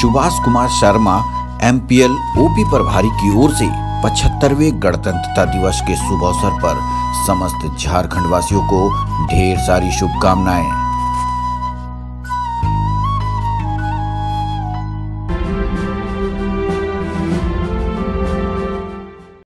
Subhash Kumar Sharma MPL OP प्रभारी की ओर से पचहत्तरवे गणतंत्रता दिवस के शुभ अवसर पर समस्त झारखंड वासियों को ढेर सारी शुभकामनाएँ।